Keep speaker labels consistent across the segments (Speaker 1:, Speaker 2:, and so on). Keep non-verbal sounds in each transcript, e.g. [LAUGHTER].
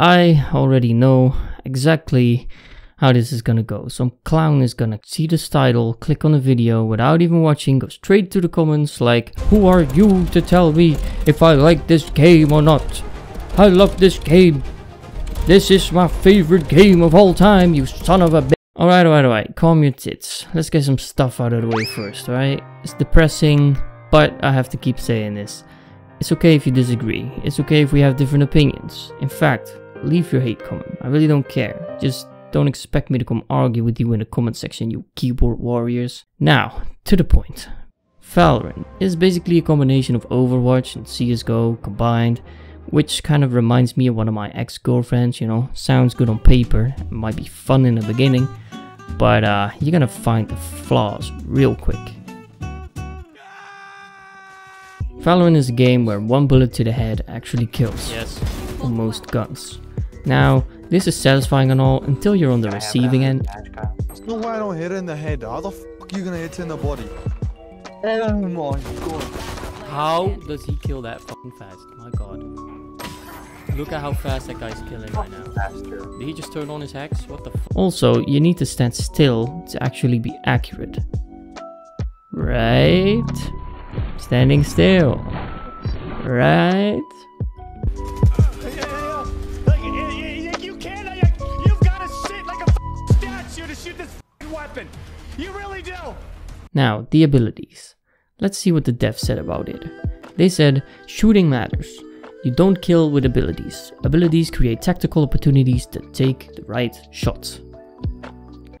Speaker 1: I already know exactly how this is gonna go. Some clown is gonna see this title, click on the video without even watching, go straight to the comments like, Who are you to tell me if I like this game or not? I love this game. This is my favorite game of all time, you son of a bitch. Alright, alright, alright, calm your tits. Let's get some stuff out of the way first, alright? It's depressing, but I have to keep saying this. It's okay if you disagree. It's okay if we have different opinions. In fact, leave your hate comment. I really don't care. Just don't expect me to come argue with you in the comment section, you keyboard warriors. Now, to the point. Valorant is basically a combination of Overwatch and CSGO combined, which kind of reminds me of one of my ex-girlfriends, you know, sounds good on paper, it might be fun in the beginning, but uh, you're gonna find the flaws real quick. Valorant is a game where one bullet to the head actually kills.
Speaker 2: Yes.
Speaker 1: Most guns. Now, this is satisfying and all until you're on the receiving end.
Speaker 3: No way I don't hit it in the head. How the fuck are you gonna hit it in the body? Oh my god.
Speaker 2: How does he kill that fucking fast? My god. Look at how fast that guy's killing right now. Did he just turn on his axe? What the fuck?
Speaker 1: Also, you need to stand still to actually be accurate. Right? Standing still. Right?
Speaker 4: You really do.
Speaker 1: Now, the abilities. Let's see what the devs said about it. They said, shooting matters. You don't kill with abilities. Abilities create tactical opportunities to take the right shots.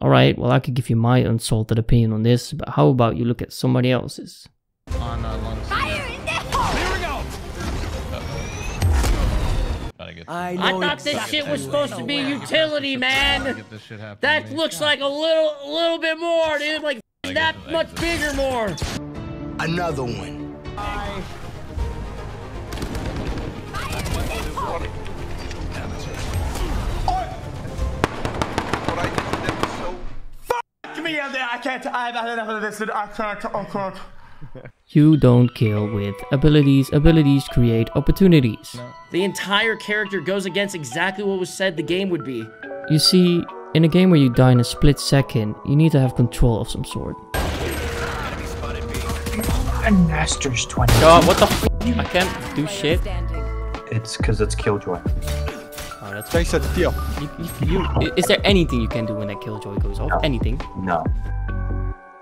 Speaker 1: Alright, well I could give you my unsalted opinion on this, but how about you look at somebody else's?
Speaker 2: On uh, lunch.
Speaker 5: I,
Speaker 6: I thought this shit was supposed to be utility, man. That looks like a little, little bit more, dude. Like that much bigger, more.
Speaker 5: Another one.
Speaker 4: Give me out there. I can't. I, I don't know this. I can't. I can't.
Speaker 1: You don't kill with abilities. Abilities create opportunities.
Speaker 6: The entire character goes against exactly what was said the game would be.
Speaker 1: You see, in a game where you die in a split second, you need to have control of some sort.
Speaker 7: And Masters 20.
Speaker 2: God, what the f? I can't do shit.
Speaker 7: It's because it's Killjoy.
Speaker 2: Oh, that's
Speaker 3: Thanks at the deal.
Speaker 2: you, you, you, Is there anything you can do when that killjoy goes off?
Speaker 7: No.
Speaker 2: Anything?
Speaker 7: No.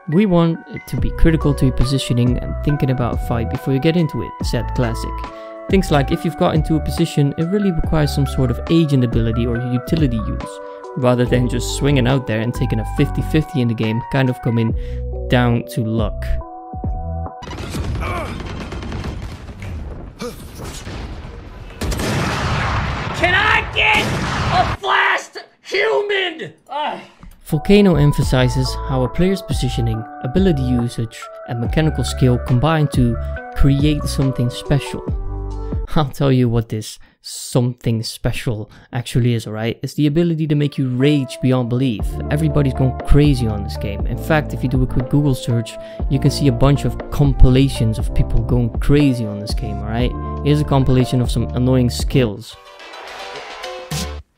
Speaker 1: We want it to be critical to your positioning and thinking about a fight before you get into it, said Classic. Things like if you've got into a position, it really requires some sort of agent ability or utility use, rather than just swinging out there and taking a 50-50 in the game, kind of coming down to luck.
Speaker 6: Can I get a blast human? Ah.
Speaker 1: Valorant emphasizes how a player's positioning, ability usage, and mechanical skill combine to create something special. [LAUGHS] I'll tell you what this something special actually is, alright? It's the ability to make you rage beyond belief. Everybody's going crazy on this game. In fact, if you do a quick Google search, you can see a bunch of compilations of people going crazy on this game, alright? Here's a compilation of some annoying skills.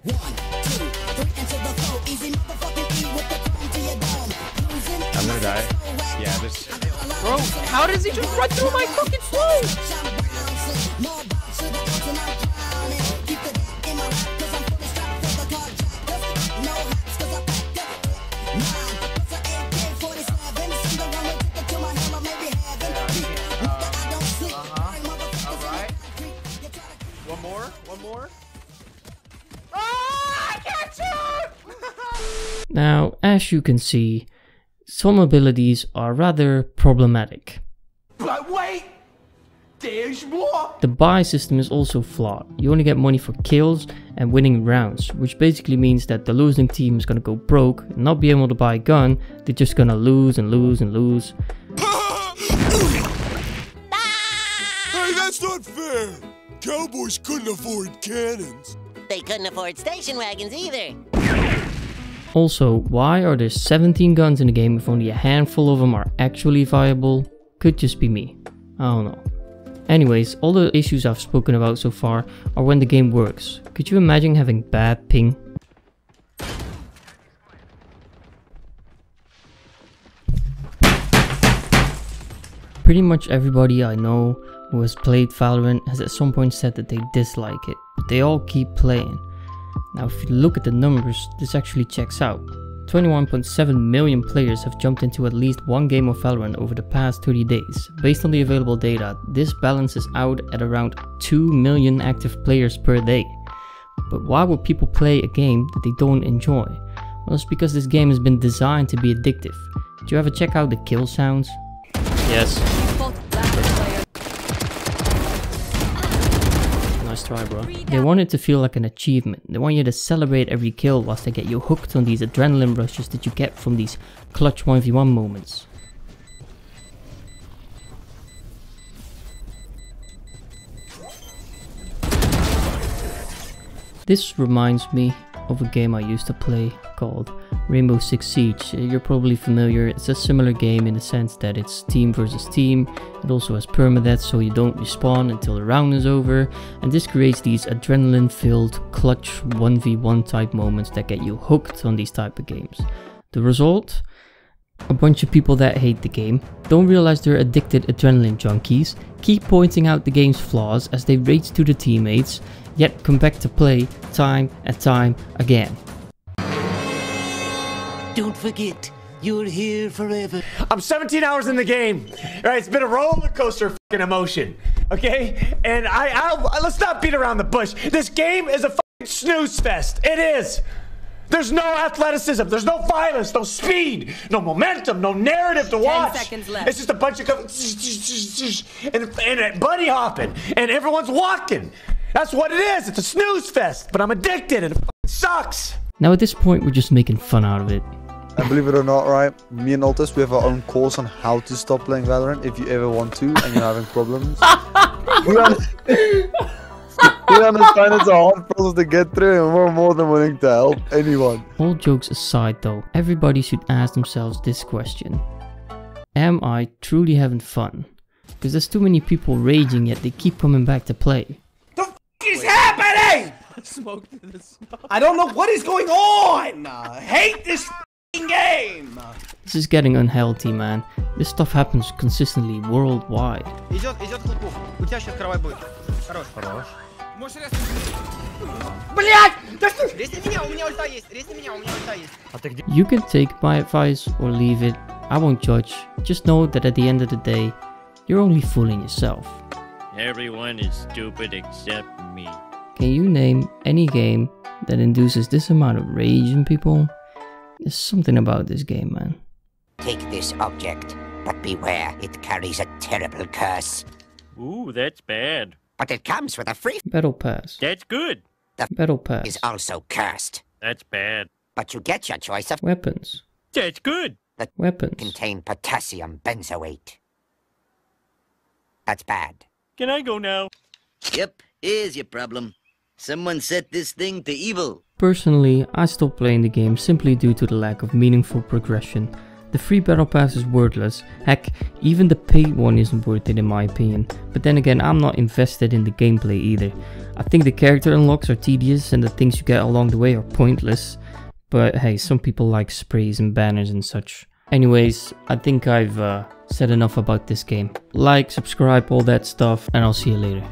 Speaker 8: I'm gonna. Yeah, this.
Speaker 2: Bro, how does he just run through my fucking slow? Uh-huh.
Speaker 3: One more. One more.
Speaker 1: Ah, [LAUGHS] now, as you can see, some abilities are rather problematic.
Speaker 4: But wait. There's more.
Speaker 1: The buy system is also flawed. You only get money for kills and winning rounds, which basically means that the losing team is gonna go broke and not be able to buy a gun, they're just gonna lose and lose and lose. [LAUGHS]
Speaker 5: Hey, that's not fair. Cowboys couldn't afford cannons.
Speaker 9: They couldn't afford station wagons either.
Speaker 1: Also, why are there 17 guns in the game if only a handful of them are actually viable? Could just be me. I don't know. Anyways, all the issues I've spoken about so far are when the game works. Could you imagine having bad ping? Pretty much everybody I know who has played Valorant has at some point said that they dislike it, but they all keep playing. Now if you look at the numbers, this actually checks out. 21.7 million players have jumped into at least one game of Valorant over the past 30 days. Based on the available data, this balances out at around 2 million active players per day. But why would people play a game that they don't enjoy? Well, it's because this game has been designed to be addictive. Did you ever check out the kill sounds?
Speaker 2: Yes. Try, bro.
Speaker 1: They want it to feel like an achievement. They want you to celebrate every kill whilst they get you hooked on these adrenaline rushes that you get from these clutch 1v1 moments. This reminds me of a game I used to play called Rainbow Six Siege. Uh, You're probably familiar, it's a similar game in the sense that it's team versus team. It also has permadeath so you don't respawn until the round is over. And this creates these adrenaline filled clutch 1v1 type moments that get you hooked on these type of games. The result? A bunch of people that hate the game, don't realize they're addicted adrenaline junkies, keep pointing out the game's flaws as they rage to the teammates, yet come back to play time and time again.
Speaker 10: Don't forget, you're here forever.
Speaker 4: I'm 17 hours in the game. Right? It's been a roller coaster fucking emotion. Okay? And I, I let's not beat around the bush. This game is a fucking snooze fest. It is. There's no athleticism. There's no violence, no speed, no momentum, no narrative to watch.
Speaker 11: Ten seconds left.
Speaker 4: It's just a bunch of and, and buddy hopping, and everyone's walking. That's what it is. It's a snooze fest. But I'm addicted, and it fucking sucks.
Speaker 1: Now at this point we're just making fun out of it.
Speaker 3: And believe it or not, right, me and Altus, we have our own course on how to stop playing Valorant if you ever want to and you're having problems. [LAUGHS] we, understand it's a hard process to get through and we're more than willing to help anyone.
Speaker 1: All jokes aside though, everybody should ask themselves this question. Am I truly having fun? Because there's too many people raging yet they keep coming back to play.
Speaker 12: The f is happening? [LAUGHS] I don't know what is going on. I hate this f***ing game.
Speaker 1: This is getting unhealthy man. This stuff happens consistently worldwide.
Speaker 13: Идет, идет хлопок. У тебя сейчас кровать будет. Хорош. Хорош. Можешь резать.
Speaker 12: Блять! Да что?
Speaker 13: Резни меня, у меня ульта есть. Резни меня, у меня ульта есть.
Speaker 1: You can take my advice or leave it. I won't judge. Just know that at the end of the day, you're only fooling yourself.
Speaker 14: Everyone is stupid except me.
Speaker 1: Can you name any game that induces this amount of rage in people? There's something about this game, man.
Speaker 15: Take this object, but beware, it carries a terrible curse.
Speaker 14: Ooh, that's bad.
Speaker 15: But it comes with a free.
Speaker 1: Battle Pass.
Speaker 14: That's good.
Speaker 15: The
Speaker 1: Battle Pass.
Speaker 15: is also cursed.
Speaker 14: That's bad.
Speaker 15: But you get your choice of
Speaker 1: Weapons.
Speaker 14: That's good.
Speaker 15: that
Speaker 1: Weapons.
Speaker 15: contain potassium benzoate. That's bad.
Speaker 14: Can I go now?
Speaker 10: Yep, here's your problem. Someone set this thing to evil.
Speaker 1: Personally, I stopped playing the game simply due to the lack of meaningful progression. The free battle pass is worthless, heck, even the paid one isn't worth it in my opinion. But then again, I'm not invested in the gameplay either. I think the character unlocks are tedious and the things you get along the way are pointless. But hey, some people like sprays and banners and such. Anyways, I think I've uh, said enough about this game. Like, subscribe, all that stuff, and I'll see you later.